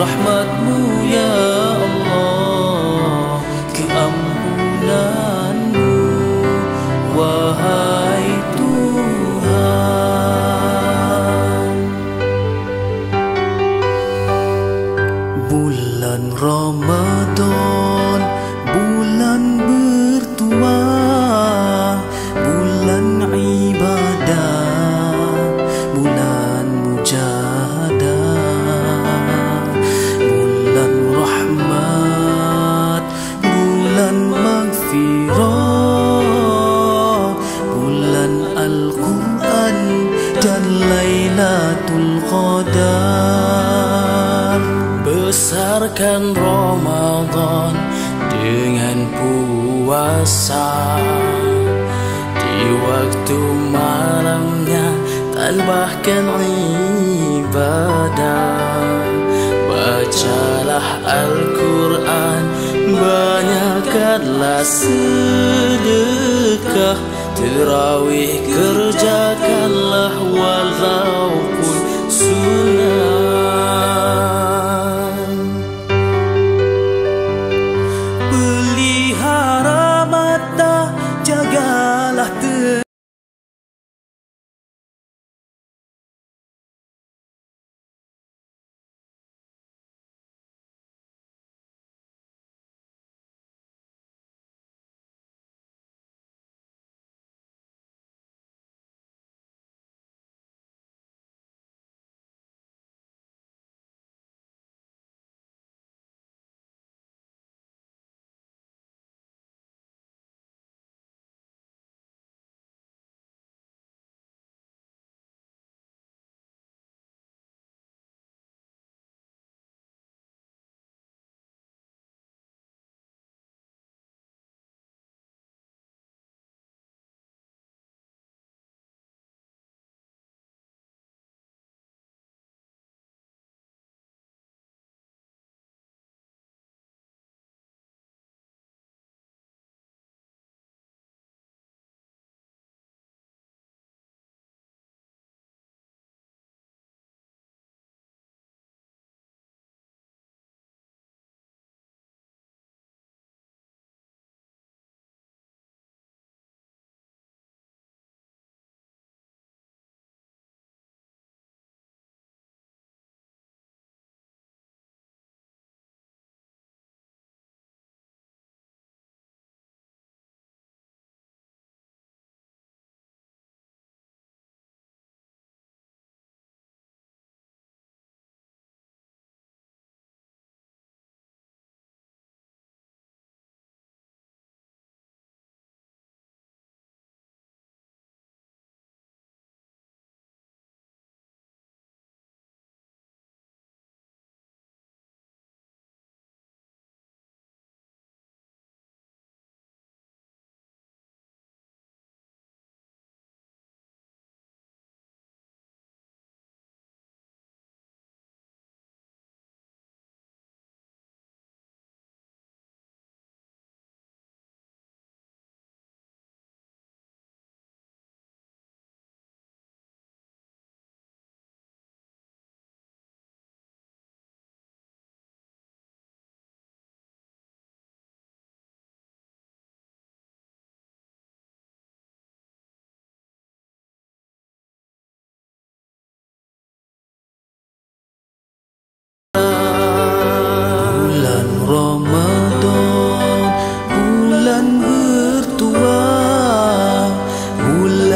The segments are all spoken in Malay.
رحمة تموت besarkan Ramadan dengan puasa. Di waktu malamnya tambahkan ibadah. Bacalah Al-Quran banyakkanlah sedekah. Terawih kerjakanlah walaupun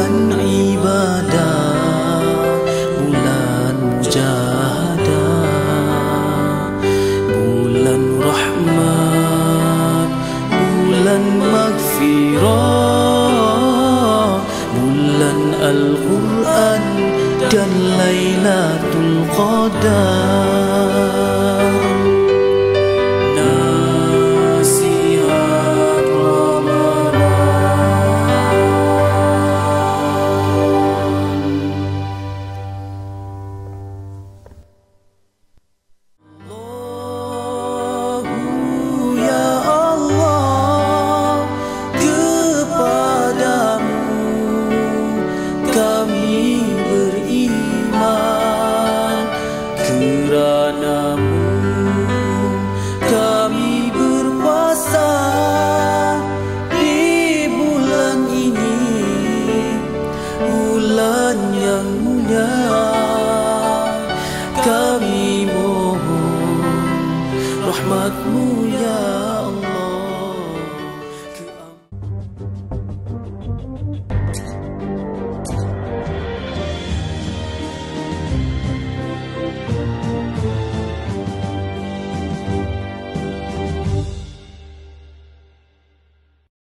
Bulan ibadah Bulan mujahadah Bulan rahmat Bulan maghfirah Bulan Al-Quran Dan Lailatul Qadar hanya kami mohon rahmatmu.